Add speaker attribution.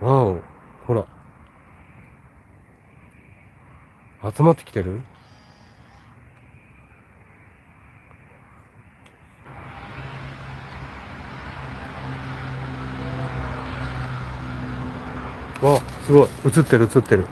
Speaker 1: わお、ほら。集まってきてる？わ、すごい。映ってる映ってる。